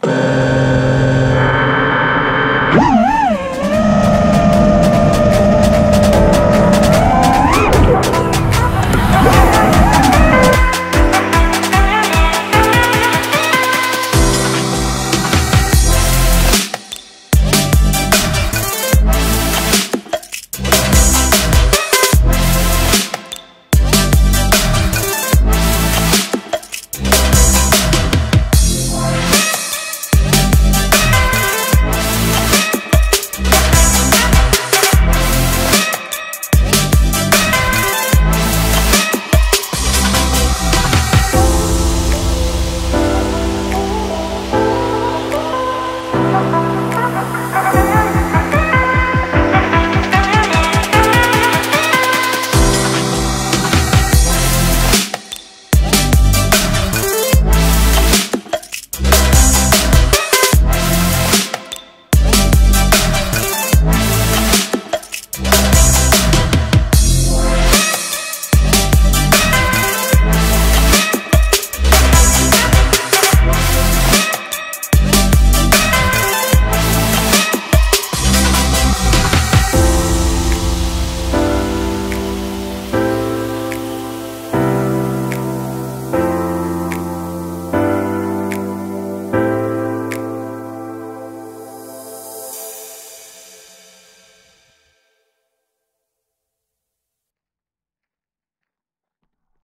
Bye. Bye.